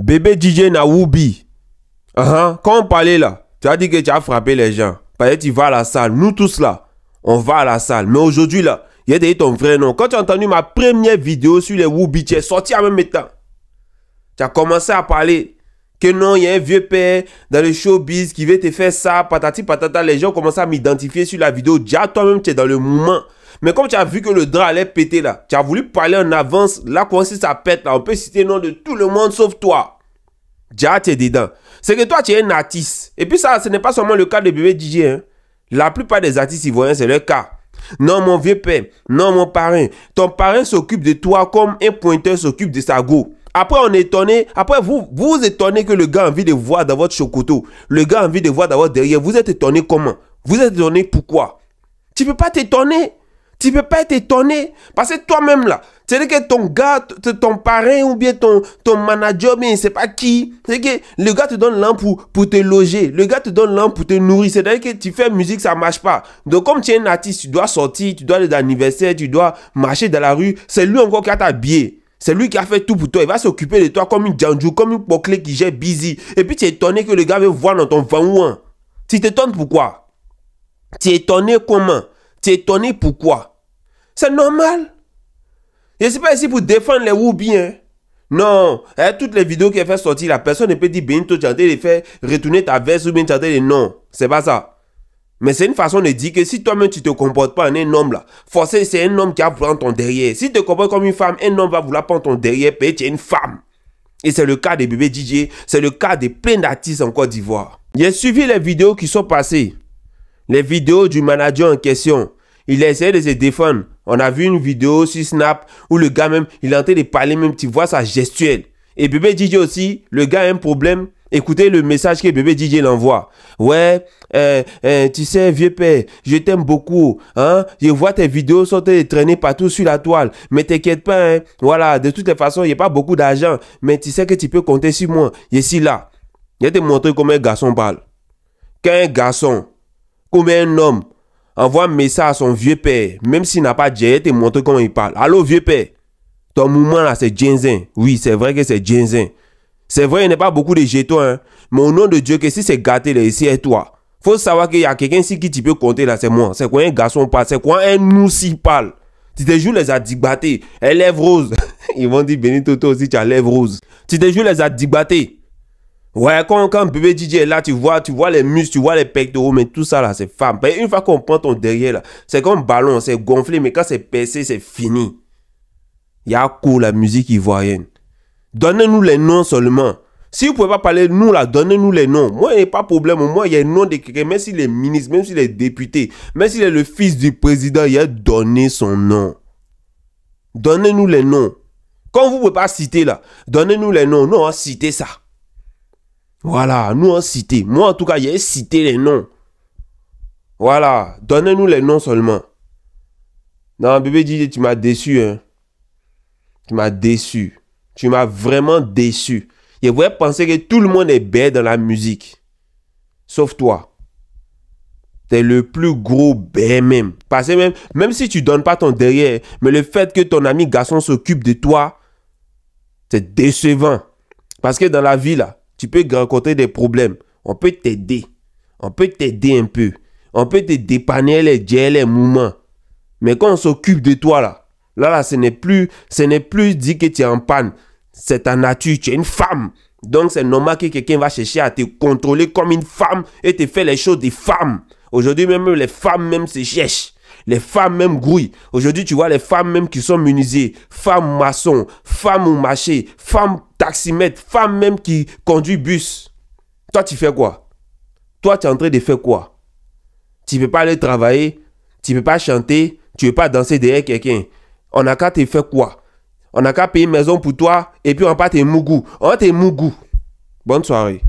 Bébé DJ Nawubi. Uh. Quand on parlait là, tu as dit que tu as frappé les gens. Parce que tu vas à la salle. Nous tous là, on va à la salle. Mais aujourd'hui là, il y a dit ton vrai nom. Quand tu as entendu ma première vidéo sur les Wubi, tu es sorti en même temps. Tu as commencé à parler que non, il y a un vieux père dans le showbiz qui veut te faire ça, patati patata. Les gens commencent à m'identifier sur la vidéo. Déjà, toi-même, tu es dans le mouvement. Mais comme tu as vu que le drap allait péter là, tu as voulu parler en avance. Là, quoi, si ça pète là, on peut citer le nom de tout le monde sauf toi. Déjà, tu es dedans. C'est que toi, tu es un artiste. Et puis ça, ce n'est pas seulement le cas de bébé DJ. Hein. La plupart des artistes ivoiriens, c'est le cas. Non, mon vieux père. Non, mon parrain. Ton parrain s'occupe de toi comme un pointeur s'occupe de sa go. Après, on est étonné. Après, vous vous étonnez que le gars a envie de voir dans votre chocoto. Le gars a envie de voir dans votre derrière. Vous êtes étonné comment? Vous êtes étonné pourquoi? Tu peux pas t'étonner. Tu peux pas être étonné. Parce que toi-même là, c'est que ton gars, ton parrain ou bien ton, ton manager, mais c'est pas qui. C'est que le gars te donne l'an pour, te loger. Le gars te donne l'an pour te nourrir. C'est-à-dire que tu fais musique, ça marche pas. Donc comme tu es un artiste, tu dois sortir, tu dois aller d'anniversaire, tu dois marcher dans la rue. C'est lui encore qui a t'habillé. C'est lui qui a fait tout pour toi. Il va s'occuper de toi comme une Djanju, comme une Poclé qui gère busy. Et puis tu es étonné que le gars veut voir dans ton van Tu t'étonnes pourquoi? Tu es étonné comment? Tu es étonné pourquoi? C'est normal. Je ne suis pas ici pour défendre les ou bien. Non, hein, toutes les vidéos qui fait sortir, la personne ne peut dire tu as de faire retourner ta veste ou bien as de non. C'est pas ça. Mais c'est une façon de dire que si toi-même tu te comportes pas en un homme là, forcément c'est un homme qui va prendre ton derrière. Si tu te comportes comme une femme, un homme va vouloir prendre ton derrière, puis tu es une femme. Et c'est le cas des bébés DJ, c'est le cas de plein d'artistes en Côte d'Ivoire. J'ai suivi les vidéos qui sont passées. Les vidéos du manager en question. Il a essayé de se défendre. On a vu une vidéo sur Snap où le gars même, il est en train de parler même, tu vois sa gestuelle. Et bébé DJ aussi, le gars a un problème. Écoutez le message que bébé DJ l'envoie. Ouais, euh, euh, tu sais, vieux père, je t'aime beaucoup. Hein? Je vois tes vidéos sont traîner partout sur la toile. Mais t'inquiète pas, hein? Voilà, de toutes les façons, il n'y a pas beaucoup d'argent. Mais tu sais que tu peux compter sur moi. Je suis là. Je vais te montrer comment un garçon parle. Quand un garçon, comme un homme, envoie un message à son vieux père, même s'il n'a pas de te montre comment il parle. Allô, vieux père, ton mouvement là, c'est Jenzin. Oui, c'est vrai que c'est Jenzin. C'est vrai, il n'y a pas beaucoup de jetons, hein. mais au nom de Dieu, que si c'est gâté là, ici, et toi. faut savoir qu'il y a quelqu'un ici qui tu peux compter là, c'est moi. C'est quoi un garçon parle, c'est quoi un nous si parle? Tu te joues les adigbatés, elle lèvres roses. Ils vont dire, Benito, toi aussi, tu as lèvres roses. Tu te joues les adigbatés. Ouais, quand, quand bébé DJ est là, tu vois, tu vois les muscles, tu vois les pectoraux, mais tout ça là, c'est femme. une fois qu'on prend ton derrière là, c'est comme ballon, c'est gonflé, mais quand c'est percé, c'est fini. Il y a cool la musique ivoirienne. Donnez-nous les noms seulement. Si vous pouvez pas parler nous là, donnez-nous les noms. Moi, il n'y a pas de problème. Moi, il y a un nom de quelqu'un, même s'il est ministre, même s'il est député, même s'il est le fils du président, il a donné son nom. Donnez-nous les noms. Quand vous ne pouvez pas citer là, donnez-nous les noms. Non, citez ça. Voilà, nous on cité. Moi en tout cas, j'ai cité les noms. Voilà, donnez-nous les noms seulement. Non, bébé tu m'as déçu. Hein. Tu m'as déçu. Tu m'as vraiment déçu. Je voulais penser que tout le monde est bête dans la musique. Sauf toi. T'es le plus gros bête même. Parce que même, même si tu donnes pas ton derrière, mais le fait que ton ami garçon s'occupe de toi, c'est décevant. Parce que dans la vie là, tu peux rencontrer des problèmes. On peut t'aider. On peut t'aider un peu. On peut te dépanner les gels, les mouvements. Mais quand on s'occupe de toi là, là, là, ce n'est plus, ce n'est plus dit que tu es en panne. C'est ta nature, tu es une femme. Donc c'est normal que quelqu'un va chercher à te contrôler comme une femme et te faire les choses des femmes. Aujourd'hui même les femmes même se cherchent. Les femmes même grouillent. Aujourd'hui tu vois les femmes même qui sont munisées. Femmes maçons, femmes au marché, femmes taximètre, femme même qui conduit bus. Toi, tu fais quoi? Toi, tu es en train de faire quoi? Tu ne peux pas aller travailler, tu ne peux pas chanter, tu ne peux pas danser derrière quelqu'un. On n'a qu'à te faire quoi? On n'a qu'à payer une maison pour toi et puis on va pas te mougou. On va te mougou. Bonne soirée.